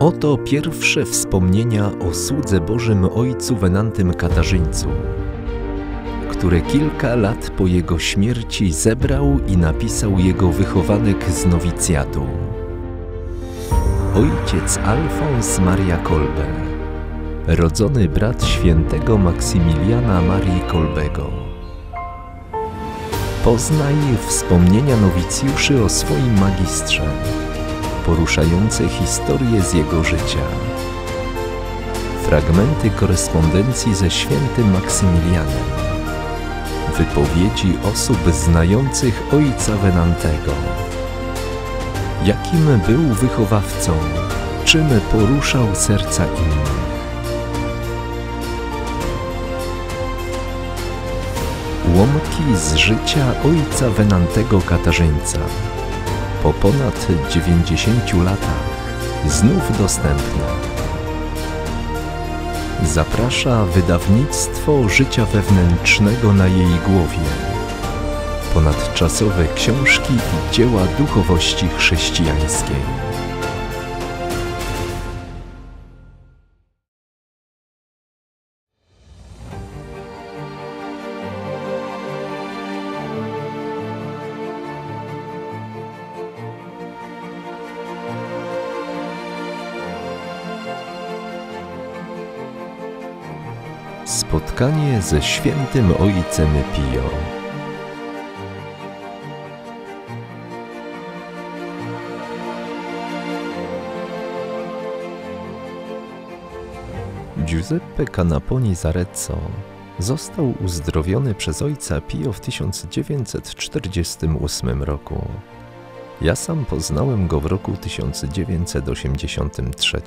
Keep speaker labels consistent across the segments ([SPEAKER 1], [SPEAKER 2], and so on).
[SPEAKER 1] Oto pierwsze wspomnienia o słudze Bożym Ojcu Wenantym Katarzyńcu, które kilka lat po jego śmierci zebrał i napisał jego wychowanek z nowicjatu. Ojciec Alfons Maria Kolbe, rodzony brat świętego Maksymiliana Marii Kolbego. Poznaj wspomnienia nowicjuszy o swoim magistrze poruszające historię z jego życia. Fragmenty korespondencji ze świętym Maksymilianem. Wypowiedzi osób znających ojca Wenantego. Jakim był wychowawcą, czym poruszał serca innych. Łomki z życia ojca Wenantego Katarzyńca po ponad 90 latach znów dostępna. Zaprasza wydawnictwo życia wewnętrznego na jej głowie. Ponadczasowe książki i dzieła duchowości chrześcijańskiej. Spotkanie ze świętym Ojcem Pio. Giuseppe Canaponi Zarezzo został uzdrowiony przez ojca Pio w 1948 roku. Ja sam poznałem go w roku 1983.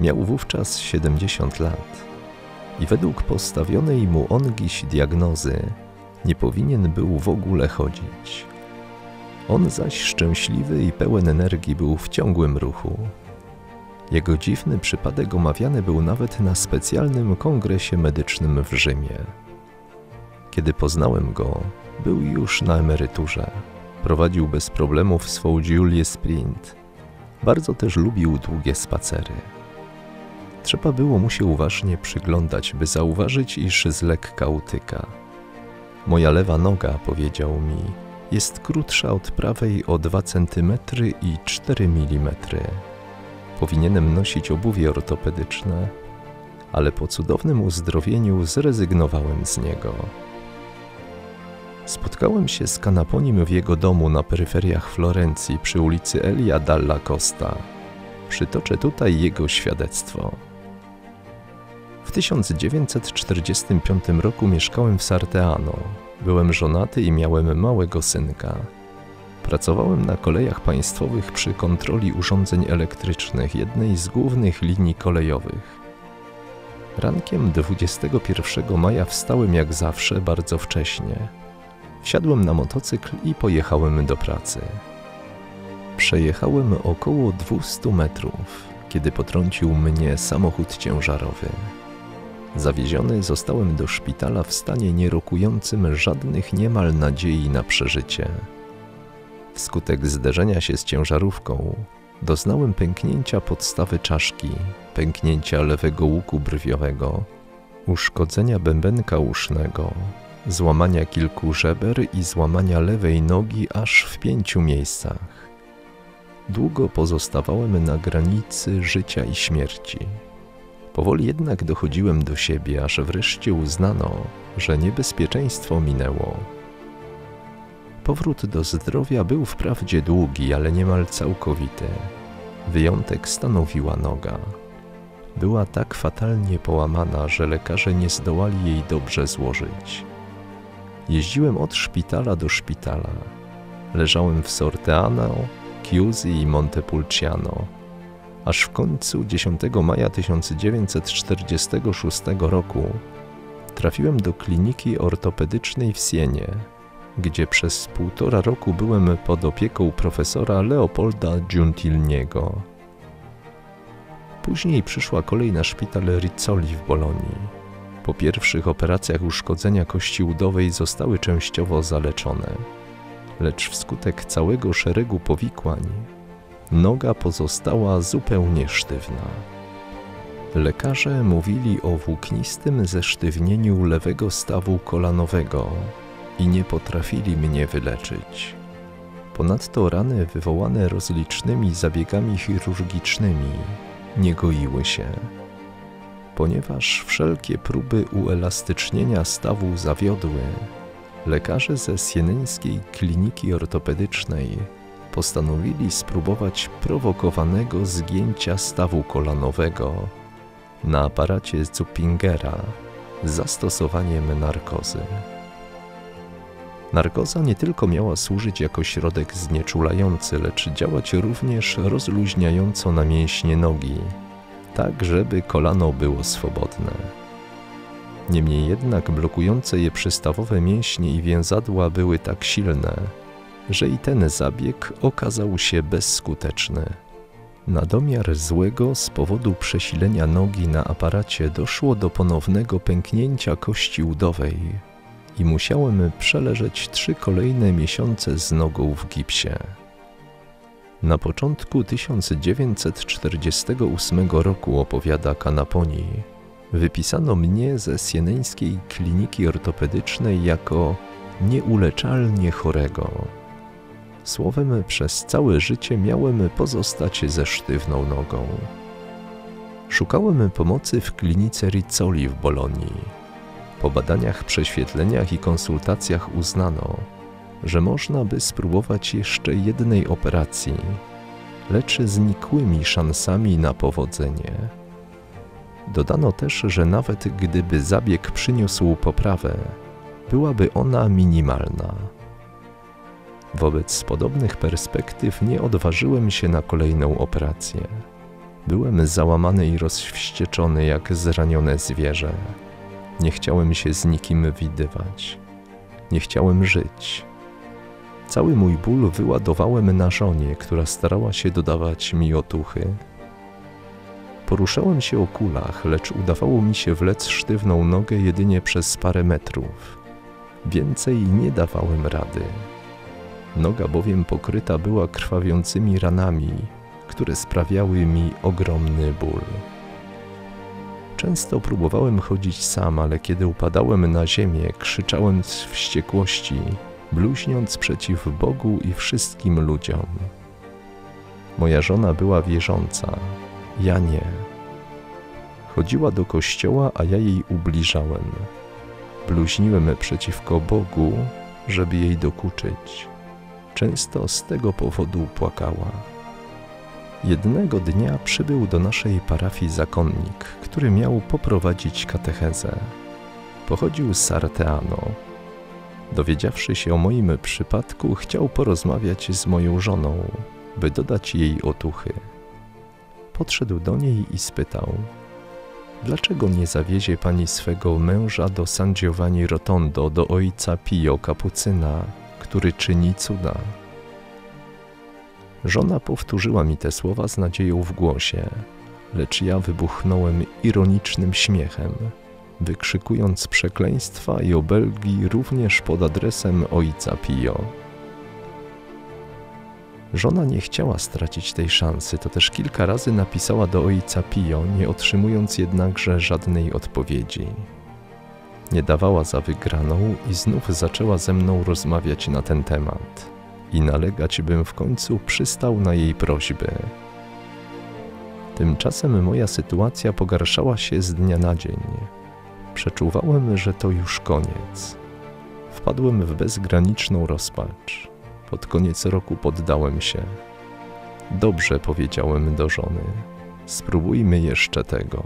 [SPEAKER 1] Miał wówczas 70 lat i według postawionej mu ongiś diagnozy nie powinien był w ogóle chodzić. On zaś szczęśliwy i pełen energii był w ciągłym ruchu. Jego dziwny przypadek omawiany był nawet na specjalnym kongresie medycznym w Rzymie. Kiedy poznałem go, był już na emeryturze. Prowadził bez problemów swą Julię Sprint. Bardzo też lubił długie spacery. Trzeba było mu się uważnie przyglądać, by zauważyć, iż z lekka utyka. Moja lewa noga, powiedział mi, jest krótsza od prawej o 2 cm i 4 mm. Powinienem nosić obuwie ortopedyczne, ale po cudownym uzdrowieniu zrezygnowałem z niego. Spotkałem się z Kanaponim w jego domu na peryferiach Florencji przy ulicy Elia dalla Costa. Przytoczę tutaj jego świadectwo. W 1945 roku mieszkałem w Sarteano. Byłem żonaty i miałem małego synka. Pracowałem na kolejach państwowych przy kontroli urządzeń elektrycznych jednej z głównych linii kolejowych. Rankiem 21 maja wstałem jak zawsze bardzo wcześnie. Wsiadłem na motocykl i pojechałem do pracy. Przejechałem około 200 metrów, kiedy potrącił mnie samochód ciężarowy. Zawieziony zostałem do szpitala w stanie nierokującym żadnych niemal nadziei na przeżycie. Wskutek zderzenia się z ciężarówką doznałem pęknięcia podstawy czaszki, pęknięcia lewego łuku brwiowego, uszkodzenia bębenka usznego, złamania kilku żeber i złamania lewej nogi aż w pięciu miejscach. Długo pozostawałem na granicy życia i śmierci. Powoli jednak dochodziłem do siebie, aż wreszcie uznano, że niebezpieczeństwo minęło. Powrót do zdrowia był wprawdzie długi, ale niemal całkowity. Wyjątek stanowiła noga. Była tak fatalnie połamana, że lekarze nie zdołali jej dobrze złożyć. Jeździłem od szpitala do szpitala. Leżałem w Sorteano, Chiusi i Montepulciano aż w końcu 10 maja 1946 roku trafiłem do kliniki ortopedycznej w Sienie, gdzie przez półtora roku byłem pod opieką profesora Leopolda Giuntilniego. Później przyszła kolej na szpital Rizzoli w Bolonii. Po pierwszych operacjach uszkodzenia kości udowej zostały częściowo zaleczone, lecz wskutek całego szeregu powikłań Noga pozostała zupełnie sztywna. Lekarze mówili o włóknistym zesztywnieniu lewego stawu kolanowego i nie potrafili mnie wyleczyć. Ponadto rany wywołane rozlicznymi zabiegami chirurgicznymi nie goiły się. Ponieważ wszelkie próby uelastycznienia stawu zawiodły, lekarze ze Sieneńskiej Kliniki Ortopedycznej postanowili spróbować prowokowanego zgięcia stawu kolanowego na aparacie Zuppingera zastosowaniem narkozy. Narkoza nie tylko miała służyć jako środek znieczulający, lecz działać również rozluźniająco na mięśnie nogi, tak żeby kolano było swobodne. Niemniej jednak blokujące je przystawowe mięśnie i więzadła były tak silne, że i ten zabieg okazał się bezskuteczny. Na domiar złego z powodu przesilenia nogi na aparacie doszło do ponownego pęknięcia kości udowej i musiałem przeleżeć trzy kolejne miesiące z nogą w gipsie. Na początku 1948 roku, opowiada Kanaponi, wypisano mnie ze sieneńskiej kliniki ortopedycznej jako nieuleczalnie chorego. Słowem, przez całe życie miałem pozostać ze sztywną nogą. Szukałem pomocy w klinice Rizzoli w Bolonii po badaniach, prześwietleniach i konsultacjach uznano, że można by spróbować jeszcze jednej operacji, lecz z nikłymi szansami na powodzenie. Dodano też, że nawet gdyby zabieg przyniósł poprawę, byłaby ona minimalna. Wobec podobnych perspektyw nie odważyłem się na kolejną operację. Byłem załamany i rozwścieczony jak zranione zwierzę. Nie chciałem się z nikim widywać. Nie chciałem żyć. Cały mój ból wyładowałem na żonie, która starała się dodawać mi otuchy. Poruszałem się o kulach, lecz udawało mi się wlec sztywną nogę jedynie przez parę metrów. Więcej nie dawałem rady. Noga bowiem pokryta była krwawiącymi ranami, które sprawiały mi ogromny ból. Często próbowałem chodzić sam, ale kiedy upadałem na ziemię, krzyczałem z wściekłości, bluźniąc przeciw Bogu i wszystkim ludziom. Moja żona była wierząca, ja nie. Chodziła do kościoła, a ja jej ubliżałem. Bluźniłem przeciwko Bogu, żeby jej dokuczyć. Często z tego powodu płakała. Jednego dnia przybył do naszej parafii zakonnik, który miał poprowadzić katechezę. Pochodził z Sarteano. Dowiedziawszy się o moim przypadku, chciał porozmawiać z moją żoną, by dodać jej otuchy. Podszedł do niej i spytał: Dlaczego nie zawiezie pani swego męża do San Giovanni Rotondo, do ojca Pio Kapucyna, który czyni cuda? Żona powtórzyła mi te słowa z nadzieją w głosie, lecz ja wybuchnąłem ironicznym śmiechem, wykrzykując przekleństwa i obelgi również pod adresem ojca Pio. Żona nie chciała stracić tej szansy, to też kilka razy napisała do ojca Pio, nie otrzymując jednakże żadnej odpowiedzi. Nie dawała za wygraną i znów zaczęła ze mną rozmawiać na ten temat i nalegać, bym w końcu przystał na jej prośby. Tymczasem moja sytuacja pogarszała się z dnia na dzień. Przeczuwałem, że to już koniec. Wpadłem w bezgraniczną rozpacz. Pod koniec roku poddałem się. Dobrze powiedziałem do żony. Spróbujmy jeszcze tego.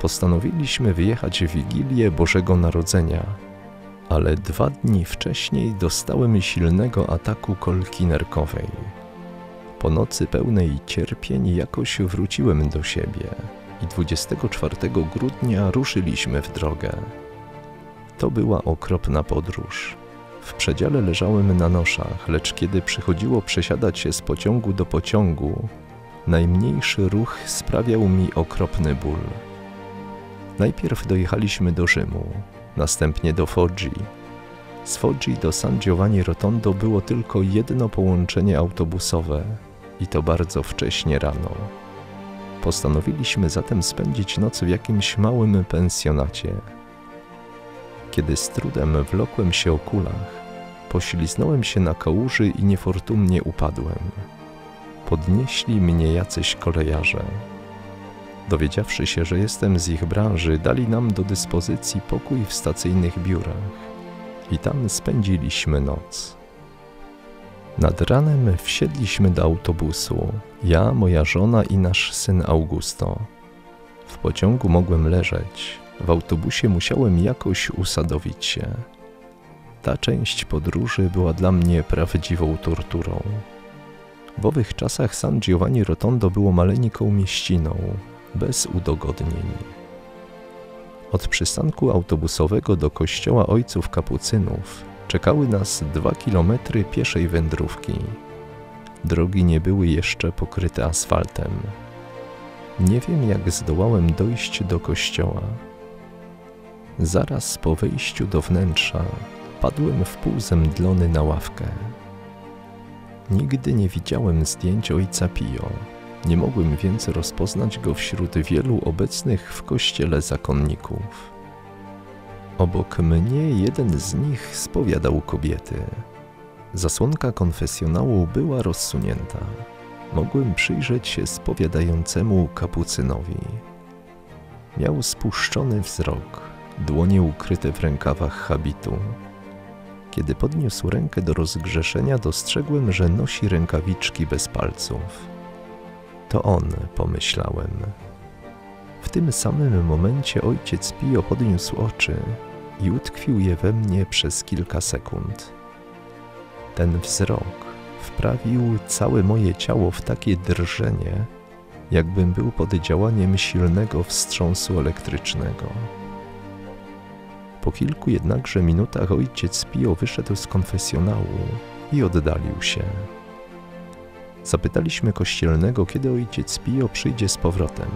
[SPEAKER 1] Postanowiliśmy wyjechać w Wigilię Bożego Narodzenia ale dwa dni wcześniej dostałem silnego ataku kolki nerkowej. Po nocy pełnej cierpień jakoś wróciłem do siebie i 24 grudnia ruszyliśmy w drogę. To była okropna podróż. W przedziale leżałem na noszach, lecz kiedy przychodziło przesiadać się z pociągu do pociągu, najmniejszy ruch sprawiał mi okropny ból. Najpierw dojechaliśmy do Rzymu, następnie do Foggi. Z Foggi do San Giovanni Rotondo było tylko jedno połączenie autobusowe i to bardzo wcześnie rano. Postanowiliśmy zatem spędzić noc w jakimś małym pensjonacie. Kiedy z trudem wlokłem się o kulach, pośliznąłem się na kałuży i niefortunnie upadłem. Podnieśli mnie jacyś kolejarze. Dowiedziawszy się, że jestem z ich branży, dali nam do dyspozycji pokój w stacyjnych biurach i tam spędziliśmy noc. Nad ranem wsiedliśmy do autobusu, ja, moja żona i nasz syn Augusto. W pociągu mogłem leżeć, w autobusie musiałem jakoś usadowić się. Ta część podróży była dla mnie prawdziwą torturą. W owych czasach San Giovanni Rotondo było maleńką mieściną, bez udogodnień. Od przystanku autobusowego do kościoła ojców kapucynów czekały nas dwa kilometry pieszej wędrówki. Drogi nie były jeszcze pokryte asfaltem. Nie wiem, jak zdołałem dojść do kościoła. Zaraz po wejściu do wnętrza padłem w pół zemdlony na ławkę. Nigdy nie widziałem zdjęć ojca Pio. Nie mogłem więc rozpoznać go wśród wielu obecnych w kościele zakonników. Obok mnie jeden z nich spowiadał kobiety. Zasłonka konfesjonału była rozsunięta. Mogłem przyjrzeć się spowiadającemu kapucynowi. Miał spuszczony wzrok, dłonie ukryte w rękawach habitu. Kiedy podniósł rękę do rozgrzeszenia, dostrzegłem, że nosi rękawiczki bez palców. To on, pomyślałem. W tym samym momencie ojciec Pio podniósł oczy i utkwił je we mnie przez kilka sekund. Ten wzrok wprawił całe moje ciało w takie drżenie, jakbym był pod działaniem silnego wstrząsu elektrycznego. Po kilku jednakże minutach ojciec Pio wyszedł z konfesjonału i oddalił się. Zapytaliśmy kościelnego, kiedy ojciec Pio przyjdzie z powrotem.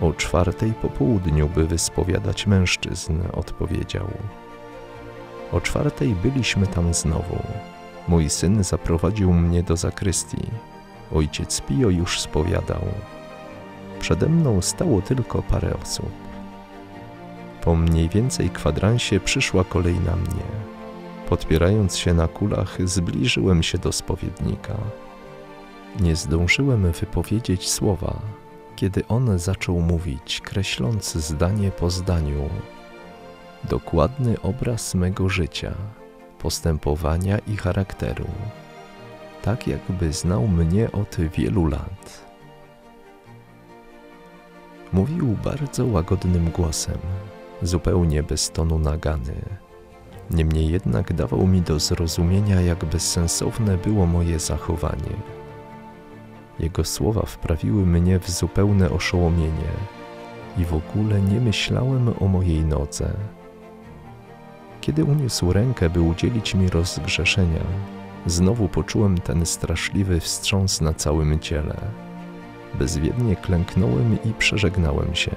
[SPEAKER 1] O czwartej po południu, by wyspowiadać mężczyzn, odpowiedział. O czwartej byliśmy tam znowu. Mój syn zaprowadził mnie do zakrystii. Ojciec Pio już spowiadał. Przede mną stało tylko parę osób. Po mniej więcej kwadransie przyszła kolej na mnie. Podpierając się na kulach, zbliżyłem się do spowiednika. Nie zdążyłem wypowiedzieć słowa, kiedy on zaczął mówić, kreśląc zdanie po zdaniu. Dokładny obraz mego życia, postępowania i charakteru, tak jakby znał mnie od wielu lat. Mówił bardzo łagodnym głosem, zupełnie bez tonu nagany. Niemniej jednak dawał mi do zrozumienia, jak bezsensowne było moje zachowanie. Jego słowa wprawiły mnie w zupełne oszołomienie i w ogóle nie myślałem o mojej nodze. Kiedy uniósł rękę, by udzielić mi rozgrzeszenia, znowu poczułem ten straszliwy wstrząs na całym ciele. Bezwiednie klęknąłem i przeżegnałem się.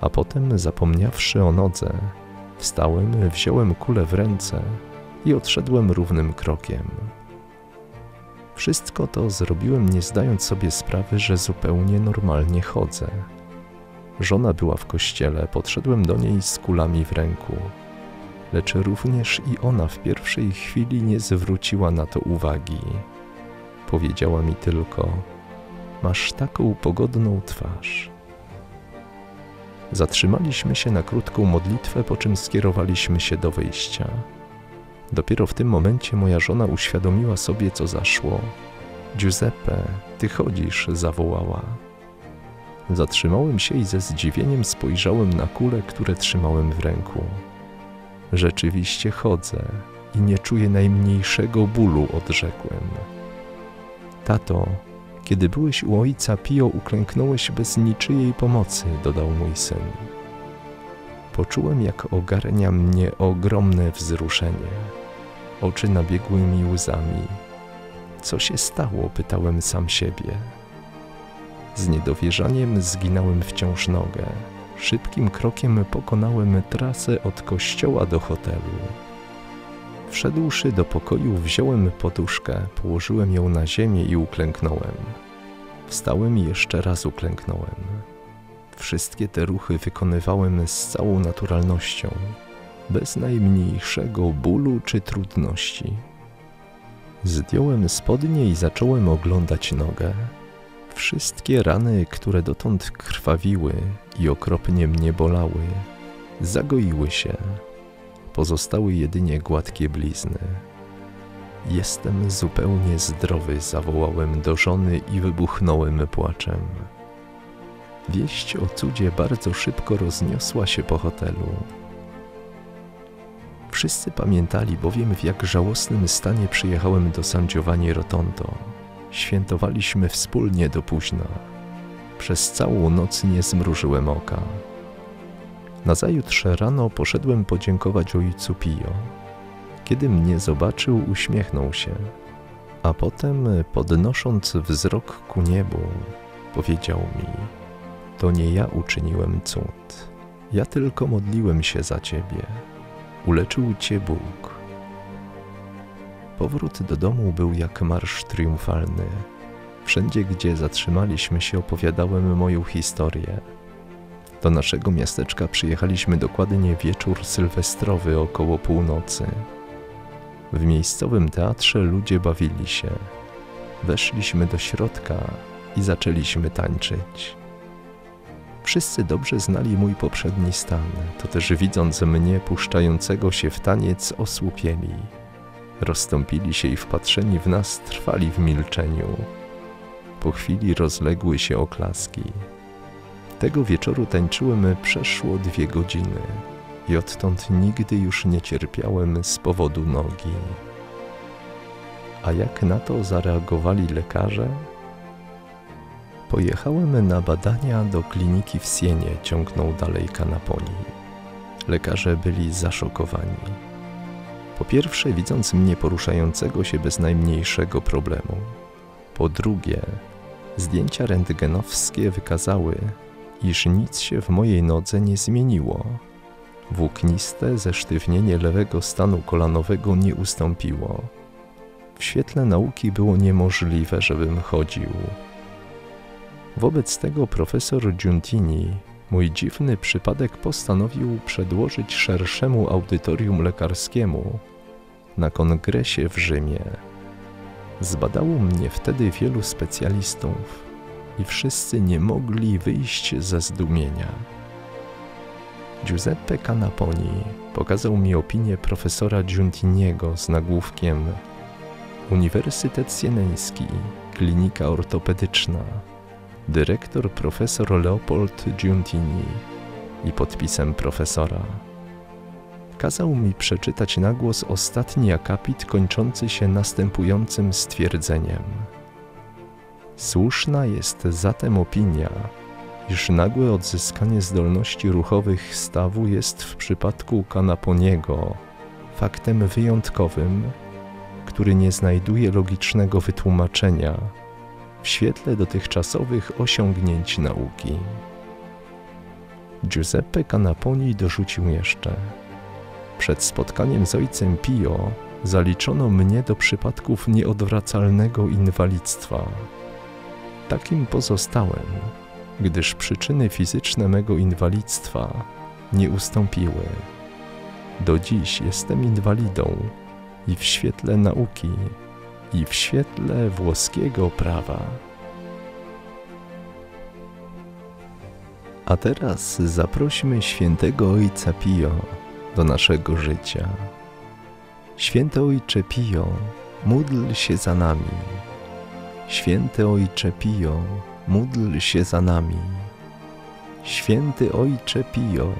[SPEAKER 1] A potem, zapomniawszy o nodze, wstałem, wziąłem kulę w ręce i odszedłem równym krokiem. Wszystko to zrobiłem nie zdając sobie sprawy, że zupełnie normalnie chodzę. Żona była w kościele, podszedłem do niej z kulami w ręku. Lecz również i ona w pierwszej chwili nie zwróciła na to uwagi. Powiedziała mi tylko: Masz taką pogodną twarz. Zatrzymaliśmy się na krótką modlitwę, po czym skierowaliśmy się do wyjścia. Dopiero w tym momencie moja żona uświadomiła sobie, co zaszło. Giuseppe, ty chodzisz, zawołała. Zatrzymałem się i ze zdziwieniem spojrzałem na kule, które trzymałem w ręku. Rzeczywiście chodzę i nie czuję najmniejszego bólu, odrzekłem. Tato, kiedy byłeś u ojca Pio, uklęknąłeś bez niczyjej pomocy, dodał mój syn. Poczułem, jak ogarnia mnie ogromne wzruszenie. Oczy nabiegły mi łzami. Co się stało? pytałem sam siebie. Z niedowierzaniem zginąłem wciąż nogę. Szybkim krokiem pokonałem trasę od kościoła do hotelu. Wszedłszy do pokoju, wziąłem poduszkę, położyłem ją na ziemię i uklęknąłem. Wstałem i jeszcze raz uklęknąłem. Wszystkie te ruchy wykonywałem z całą naturalnością, bez najmniejszego bólu czy trudności. Zdjąłem spodnie i zacząłem oglądać nogę. Wszystkie rany, które dotąd krwawiły i okropnie mnie bolały, zagoiły się. Pozostały jedynie gładkie blizny. Jestem zupełnie zdrowy, zawołałem do żony i wybuchnąłem płaczem. Wieść o cudzie bardzo szybko rozniosła się po hotelu. Wszyscy pamiętali bowiem, w jak żałosnym stanie przyjechałem do San Giovanni Rotondo. Świętowaliśmy wspólnie do późna. Przez całą noc nie zmrużyłem oka. Nazajutrz rano poszedłem podziękować ojcu Pio. Kiedy mnie zobaczył, uśmiechnął się, a potem, podnosząc wzrok ku niebu, powiedział mi: To nie ja uczyniłem cud, ja tylko modliłem się za ciebie. Uleczył cię Bóg. Powrót do domu był jak marsz triumfalny. Wszędzie, gdzie zatrzymaliśmy się, opowiadałem moją historię. Do naszego miasteczka przyjechaliśmy dokładnie wieczór sylwestrowy około północy. W miejscowym teatrze ludzie bawili się. Weszliśmy do środka i zaczęliśmy tańczyć. Wszyscy dobrze znali mój poprzedni stan, to też widząc mnie puszczającego się w taniec osłupieli. Rozstąpili się i wpatrzeni w nas trwali w milczeniu. Po chwili rozległy się oklaski. Tego wieczoru tańczyłem przeszło dwie godziny i odtąd nigdy już nie cierpiałem z powodu nogi. A jak na to zareagowali lekarze? Pojechałem na badania do kliniki w Sienie, ciągnął dalej Kanaponi. Lekarze byli zaszokowani. Po pierwsze, widząc mnie poruszającego się bez najmniejszego problemu. Po drugie, zdjęcia rentgenowskie wykazały, iż nic się w mojej nodze nie zmieniło. Włókniste zesztywnienie lewego stanu kolanowego nie ustąpiło. W świetle nauki było niemożliwe, żebym chodził. Wobec tego profesor Giuntini mój dziwny przypadek postanowił przedłożyć szerszemu audytorium lekarskiemu na kongresie w Rzymie. Zbadało mnie wtedy wielu specjalistów i wszyscy nie mogli wyjść ze zdumienia. Giuseppe Canaponi pokazał mi opinię profesora Giuntiniego z nagłówkiem Uniwersytet Sieneński, klinika ortopedyczna, dyrektor profesor Leopold Giuntini i podpisem profesora. Kazał mi przeczytać na głos ostatni akapit kończący się następującym stwierdzeniem. Słuszna jest zatem opinia, iż nagłe odzyskanie zdolności ruchowych stawu jest w przypadku Kanaponiego faktem wyjątkowym, który nie znajduje logicznego wytłumaczenia w świetle dotychczasowych osiągnięć nauki. Giuseppe Canaponi dorzucił jeszcze: Przed spotkaniem z ojcem Pio zaliczono mnie do przypadków nieodwracalnego inwalidztwa. Takim pozostałem, gdyż przyczyny fizyczne mego inwalidztwa nie ustąpiły. Do dziś jestem inwalidą i w świetle nauki i w świetle włoskiego prawa. A teraz zaprośmy świętego Ojca Pio do naszego życia. Święty Ojcze Pio, módl się za nami. Święty Ojcze Pio, módl się za nami. Święty Ojcze Pio,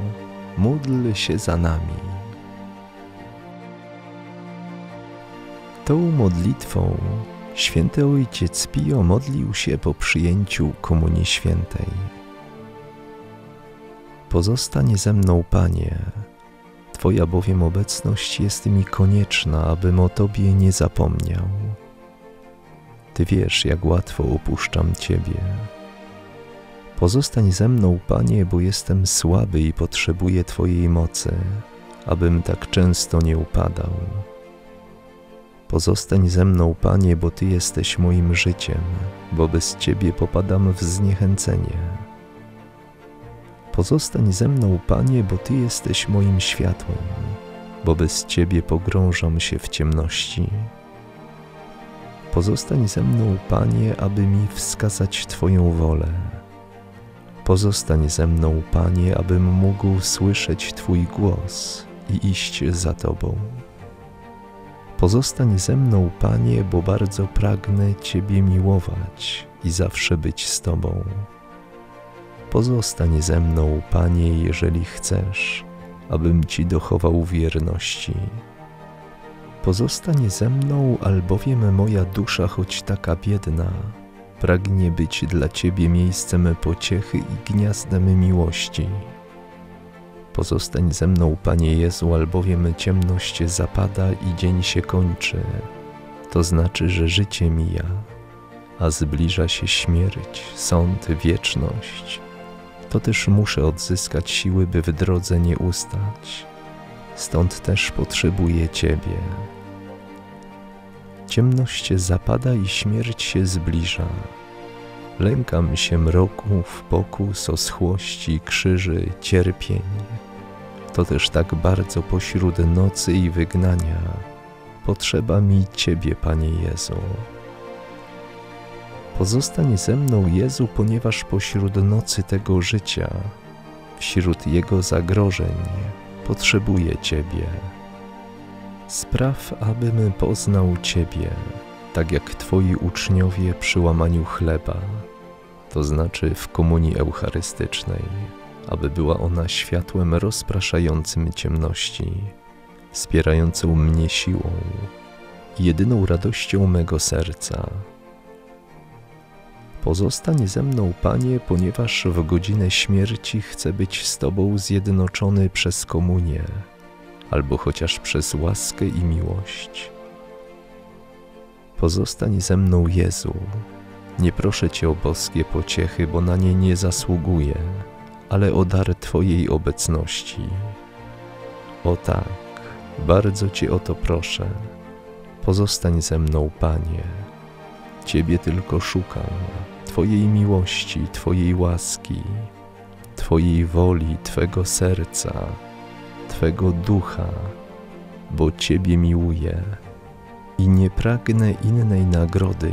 [SPEAKER 1] módl się za nami. Tą modlitwą święty ojciec Pio modlił się po przyjęciu Komunii Świętej. Pozostań ze mną, Panie, Twoja bowiem obecność jest mi konieczna, abym o Tobie nie zapomniał. Ty wiesz, jak łatwo opuszczam Ciebie. Pozostań ze mną, Panie, bo jestem słaby i potrzebuję Twojej mocy, abym tak często nie upadał Pozostań ze mną, Panie, bo Ty jesteś moim życiem, bo bez Ciebie popadam w zniechęcenie. Pozostań ze mną, Panie, bo Ty jesteś moim światłem, bo bez Ciebie pogrążam się w ciemności. Pozostań ze mną, Panie, aby mi wskazać Twoją wolę. Pozostań ze mną, Panie, abym mógł słyszeć Twój głos i iść za Tobą. Pozostań ze mną, Panie, bo bardzo pragnę Ciebie miłować i zawsze być z Tobą. Pozostań ze mną, Panie, jeżeli chcesz, abym Ci dochował wierności. Pozostań ze mną, albowiem moja dusza, choć taka biedna, pragnie być dla Ciebie miejscem pociechy i gniazdem miłości. Pozostań ze mną, Panie Jezu, albowiem ciemność zapada i dzień się kończy. To znaczy, że życie mija, a zbliża się śmierć, sąd, wieczność. To też muszę odzyskać siły, by w drodze nie ustać. Stąd też potrzebuję Ciebie. Ciemność zapada i śmierć się zbliża. Lękam się mroków, pokus, oschłości, krzyży, cierpień. To też tak bardzo pośród nocy i wygnania potrzeba mi Ciebie, Panie Jezu. Pozostań ze mną, Jezu, ponieważ pośród nocy tego życia, wśród Jego zagrożeń, potrzebuję Ciebie. Spraw, abym poznał Ciebie, tak jak Twoi uczniowie przy łamaniu chleba, to znaczy w komunii eucharystycznej, aby była ona światłem rozpraszającym ciemności, wspierającą mnie siłą, jedyną radością mego serca. Pozostań ze mną, Panie, ponieważ w godzinę śmierci chcę być z Tobą zjednoczony przez komunię, albo chociaż przez łaskę i miłość. Pozostań ze mną, Jezu. Nie proszę Cię o boskie pociechy, bo na nie nie zasługuję, ale o dar Twojej obecności. O tak, bardzo Cię o to proszę. Pozostań ze mną, Panie. Ciebie tylko szukam, Twojej miłości, Twojej łaski, Twojej woli, Twego serca, Twego ducha, bo Ciebie miłuję i nie pragnę innej nagrody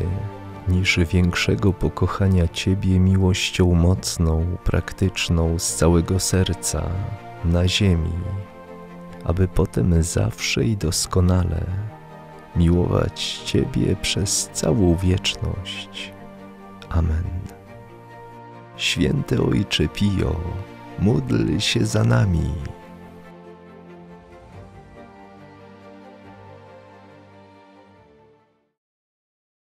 [SPEAKER 1] niż większego pokochania Ciebie miłością mocną, praktyczną z całego serca na ziemi, aby potem zawsze i doskonale miłować Ciebie przez całą wieczność. Amen. Święty Ojcze Pio, módl się za nami.